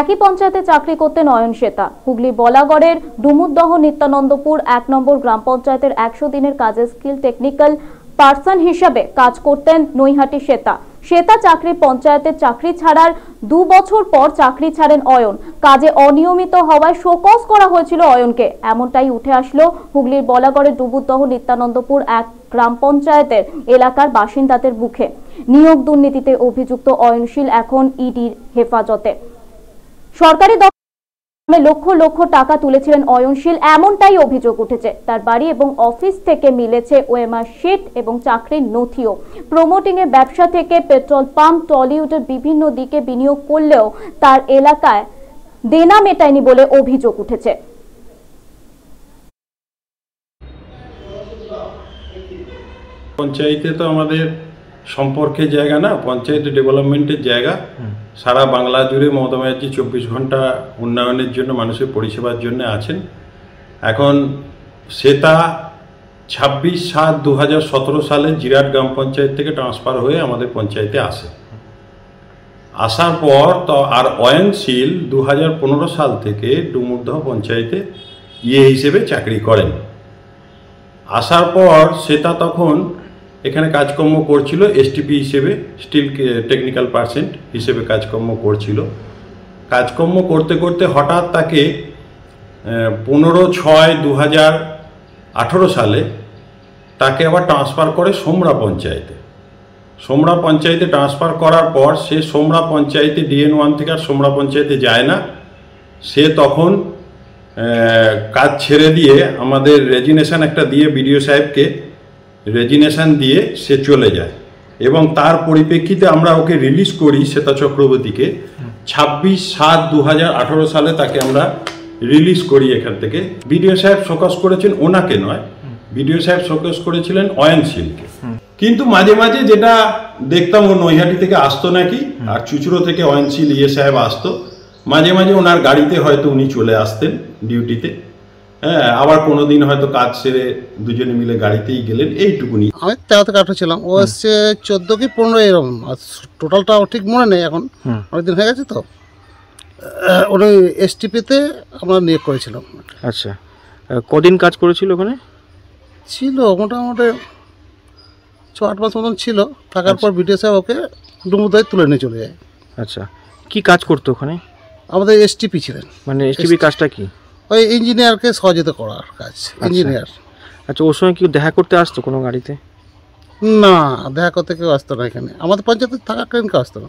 একই পঞ্চায়েতে চাকরি করতেন অয়ন শ্বেতা হুগলি বলাগড়ের ডুমুরদহ নিত্যানন্দপুর এক নম্বর গ্রাম পঞ্চায়েতের একশো দিনের কাজে স্কিল টেকনিক্যাল পার্সন হিসাবে কাজ করতেন নৈহাটি শ্বেতা শ্বেতা চাকরি পঞ্চায়েতের চাকরি ছাড়ার দু বছর পর চাকরি ছাড়েন অয়ন। কাজে অনিয়মিত হওয়ায় শোকজ করা হয়েছিল অয়নকে। এমনটাই উঠে আসলো হুগলির বলাগড়ের ডুবুরদহ নিত্যানন্দপুর এক গ্রাম পঞ্চায়েতের এলাকার বাসিন্দাদের মুখে। নিয়োগ দুর্নীতিতে অভিযুক্ত অয়নশীল এখন ইডির হেফাজতে। সরকারি লক্ষ লক্ষ টাকা তুলেছিলেন অয়নশীল, এমনটাই অভিযোগ উঠেছে। তার বাড়ি এবং অফিস থেকে মিলেছে ওএমআর শিট এবং চাকরির নথিও। প্রমোটিং এর ব্যবসা থেকে পেট্রোল পাম্প টলিউডের বিভিন্ন দিকে বিনিয়োগ করলেও তার এলাকায় দেনা মেটায়নি বলে অভিযোগ উঠেছে। পঞ্চায়েতে তো আমাদের সম্পর্কের জায়গা না পঞ্চায়েত ডেভেলপমেন্টের জায়গা। সারা বাংলা জুড়ে মমতা ব্যানার্জি চব্বিশ ঘণ্টা উন্নয়নের জন্য মানুষের পরিষেবার জন্য আছেন। এখন সেটা ছাব্বিশ সাত দু হাজার সতেরো সালে জিরাট গ্রাম পঞ্চায়েত থেকে ট্রান্সফার হয়ে আমাদের পঞ্চায়েতে আসে। আসার পর তো আর অয়নশীল দু হাজার পনেরো সাল থেকে ডুমুরদহ পঞ্চায়েতে ইয়ে হিসেবে চাকরি করেন। আসার পর সেটা তখন এখানে কাজকর্ম করছিল এসটিপি হিসেবে স্টিল টেকনিক্যাল পার্সেন্ট হিসেবে কাজকর্ম করছিল। কাজকর্ম করতে করতে হঠাৎ তাকে পনেরো ছয় দু হাজার আঠেরো সালে তাকে আবার ট্রান্সফার করে সোমরা পঞ্চায়েতে। সোমরা পঞ্চায়েতে ট্রান্সফার করার পর সে সোমরা পঞ্চায়েতে ডিএন ওয়ান থেকে আর সোমরা পঞ্চায়েতে যায় না। সে তখন কাজ ছেড়ে দিয়ে আমাদের রেজিনেশন একটা দিয়ে বিডিও সাহেবকে রেজিনেশন দিয়ে সে চলে যায়। এবং তার পরিপ্রেক্ষিতে আমরা ওকে রিলিজ করি শ্বেতা চক্রবর্তীকে। ছাব্বিশ সাত দু সালে তাকে আমরা রিলিজ করি এখান থেকে। বিডিও সাহেব শোকস করেছেন ওনাকে নয়। বিডিও সাহেব শোকস করেছিলেন অয়নশীলকে কিন্তু মাঝে মাঝে যেটা দেখতাম ও নৈহাটি থেকে আসতো নাকি, আর চুচুড়ো থেকে অয়নশীল ইয়ে সাহেব আসতো, মাঝে মাঝে ওনার গাড়িতে হয়তো উনি চলে আসতেন ডিউটিতে হ্যাঁ আবার কোনো দিন হয়তো কাজ সেরে দুজনে মিলে গাড়িতেই গেলেন এইটুকুনি। আমি তেরো থেকে আঠারো ছিলাম ও এসছে চোদ্দ কি পনেরো এরকম আর টোটালটা ঠিক মনে নেই এখন অনেকদিন হয়ে গেছে তো। ওটা এসটিপিতে আমরা নিয়োগ করেছিলাম। আচ্ছা কদিন কাজ করেছিল ওখানে? ছিল মোটামুটি ছ আট মাস মতন ছিল থাকার পর বিটিএস সাহেব ওকে ডুমুদায় তুলে নিয়ে চলে যায়। আচ্ছা কি কাজ করতো ওখানে? আমাদের এসটিপি ছিলেন। মানে এসটিভি কাজটা কি? ওই ইঞ্জিনিয়ারকে সহযোগিতা করার কাজ ইঞ্জিনিয়ার আচ্ছা ওর সঙ্গে কি দেখা করতে আসতো কোনো গাড়িতে? না দেখা করতে কেউ আসতো না এখানে। আমাদের পঞ্চায়েতে ট্রেন কেউ আসতো না।